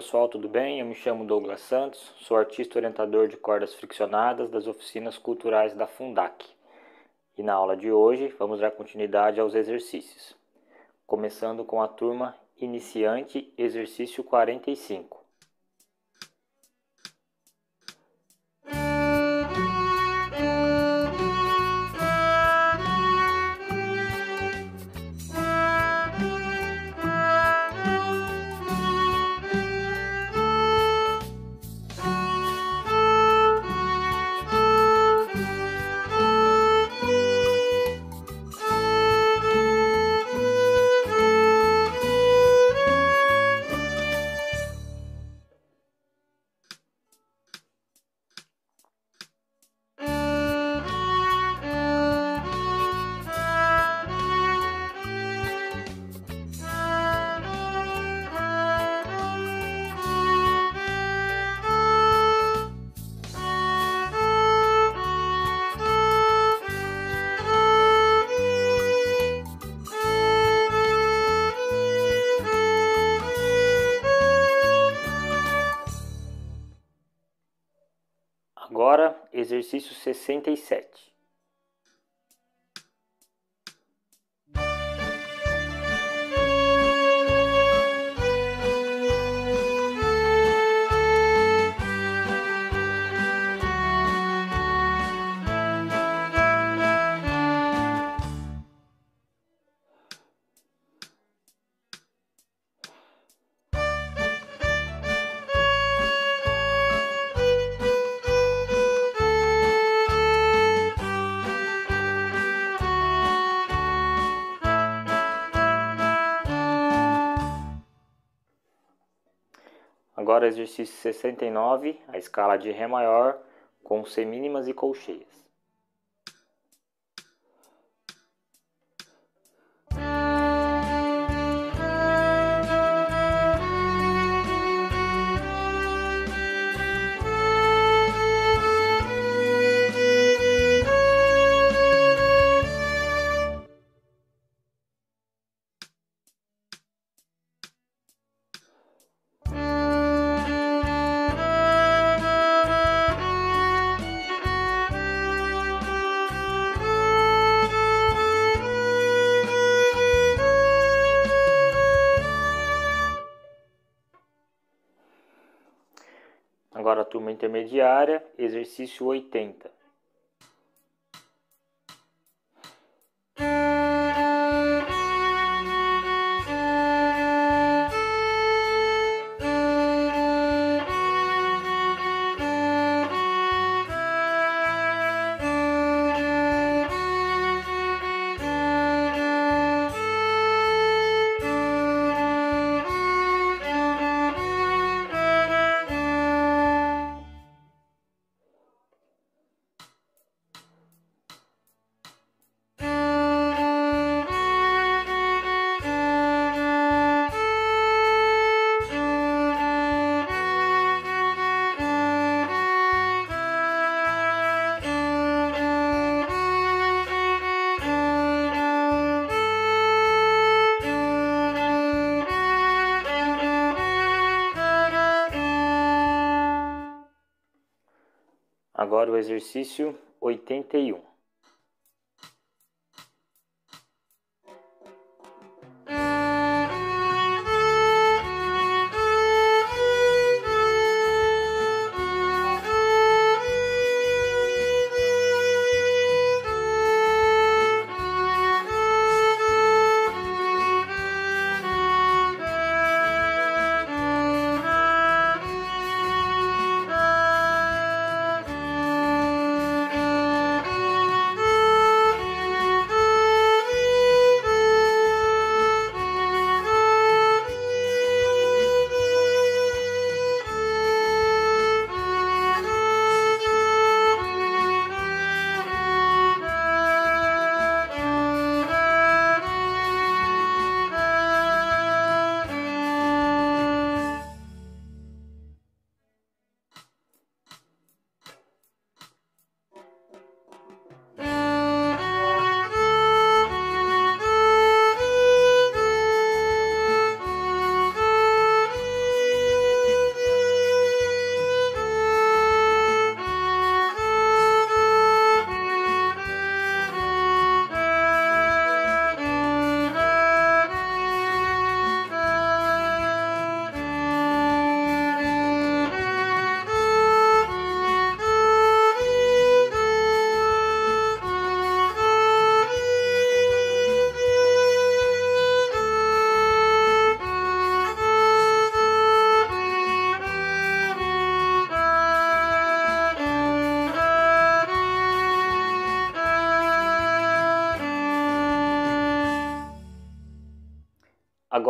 pessoal, tudo bem? Eu me chamo Douglas Santos, sou artista orientador de cordas friccionadas das oficinas culturais da Fundac. E na aula de hoje vamos dar continuidade aos exercícios, começando com a turma iniciante, exercício 45. Exercício 67. Agora exercício 69, a escala de Ré maior com semínimas e colcheias. Intermediária, exercício 80. Agora o exercício 81.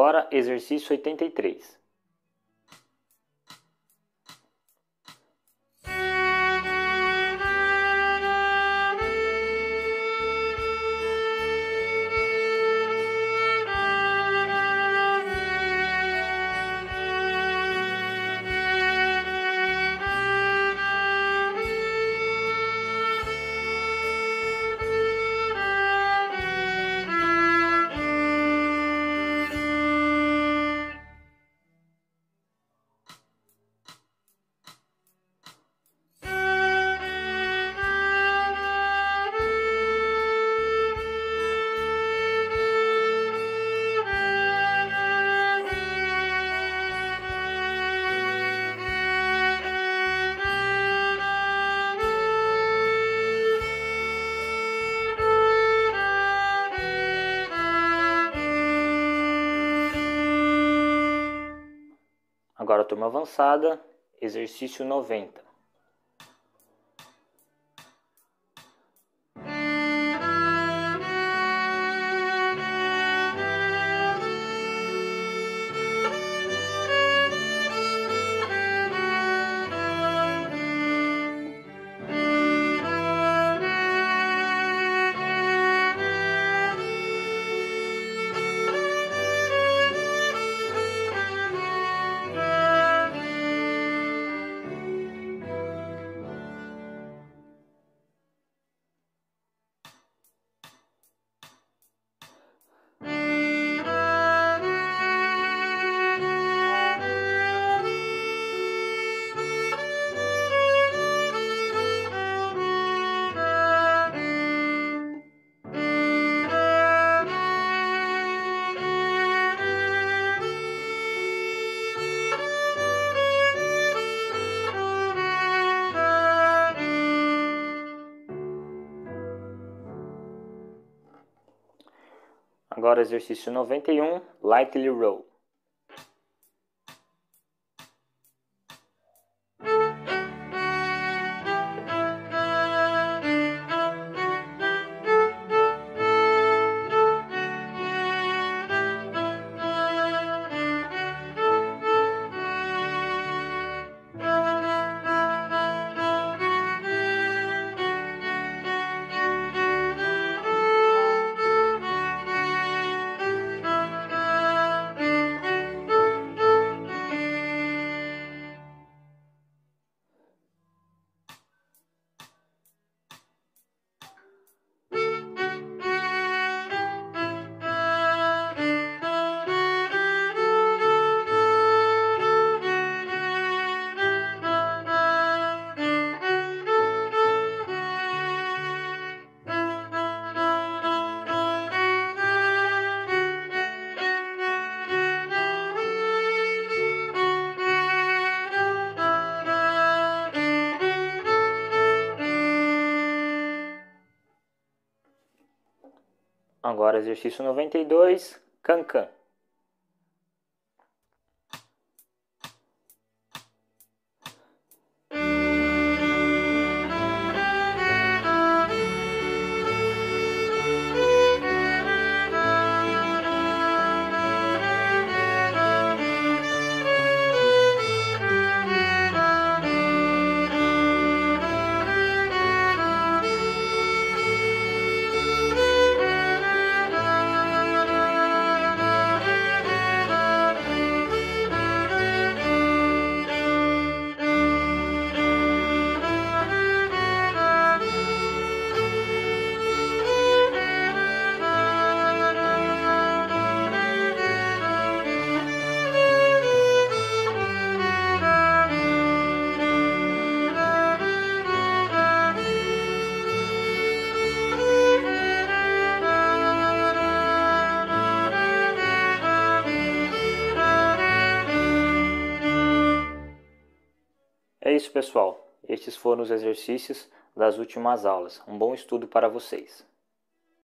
Agora, exercício 83. Turma avançada, exercício 90. Agora exercício 91, lightly roll. Agora exercício 92, cancan. Isso, pessoal. Estes foram os exercícios das últimas aulas. Um bom estudo para vocês.